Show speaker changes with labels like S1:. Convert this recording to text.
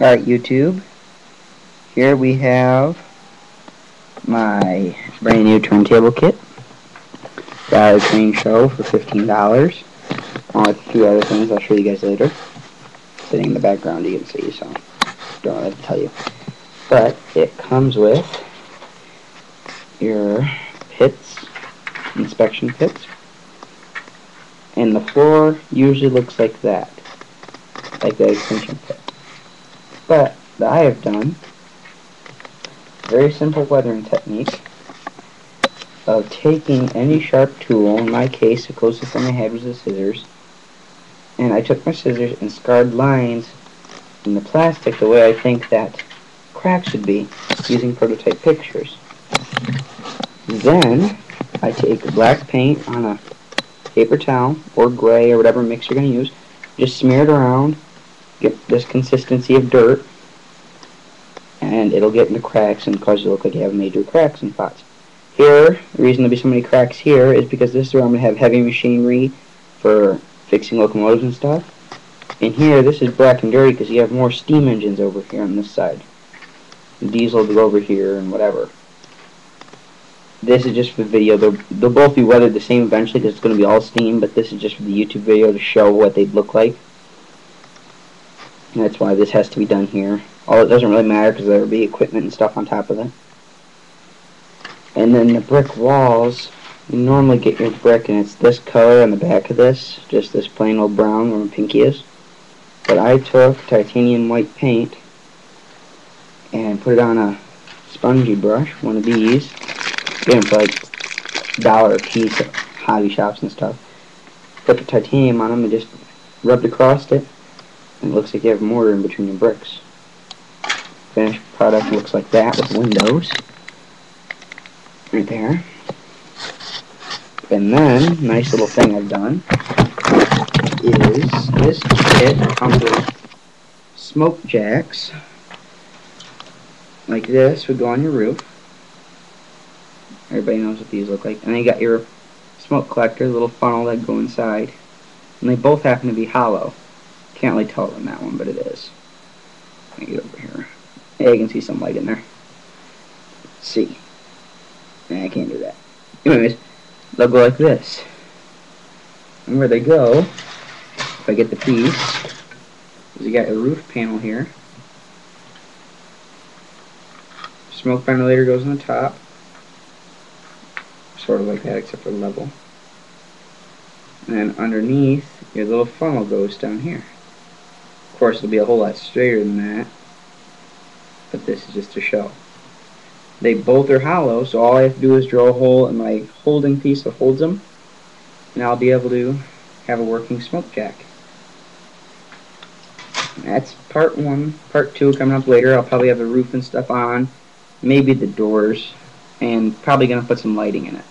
S1: Alright YouTube, here we have my brand new turntable kit. Got a Crane Show for $15. Along with a few other things I'll show you guys later. Sitting in the background you can see, so don't have to tell you. But it comes with your pits, inspection pits. And the floor usually looks like that, like the extension pit. But that I have done very simple weathering technique of taking any sharp tool, in my case the closest thing I had was the scissors, and I took my scissors and scarred lines in the plastic the way I think that cracks should be using prototype pictures. Then I take black paint on a paper towel or gray or whatever mix you're going to use, just smear it around get this consistency of dirt and it'll get into cracks and cause you to look like you have major cracks and spots. Here, the reason there'll be so many cracks here is because this is where I'm going to have heavy machinery for fixing locomotives and stuff. And here, this is black and dirty because you have more steam engines over here on this side. The diesel will over here and whatever. This is just for the video. They'll, they'll both be weathered the same eventually because it's going to be all steam, but this is just for the YouTube video to show what they'd look like. And that's why this has to be done here. All it doesn't really matter because there will be equipment and stuff on top of it. And then the brick walls, you normally get your brick and it's this color on the back of this, just this plain old brown where my pinky is. But I took titanium white paint and put it on a spongy brush, one of these. Them for like dollar a piece at hobby shops and stuff. Put the titanium on them and just rubbed across it and it looks like you have mortar in between your bricks. Finished product looks like that with windows. Right there. And then, nice little thing I've done is this kit comes with smoke jacks like this would go on your roof. Everybody knows what these look like. And then you got your smoke collector, little funnel that go inside. And they both happen to be hollow. Can't really tell on that one, but it is. Let me get over here. Yeah, you can see some light in there. Let's see. Nah, I can't do that. Anyways, they'll go like this. And where they go, if I get the piece, is you got a roof panel here. Smoke ventilator goes on the top. Sort of like that, except for level. And then underneath, your little funnel goes down here. Of course, it'll be a whole lot straighter than that, but this is just to show. They both are hollow, so all I have to do is drill a hole in my holding piece that holds them, and I'll be able to have a working smoke jack. That's part one. Part two coming up later. I'll probably have the roof and stuff on, maybe the doors, and probably going to put some lighting in it.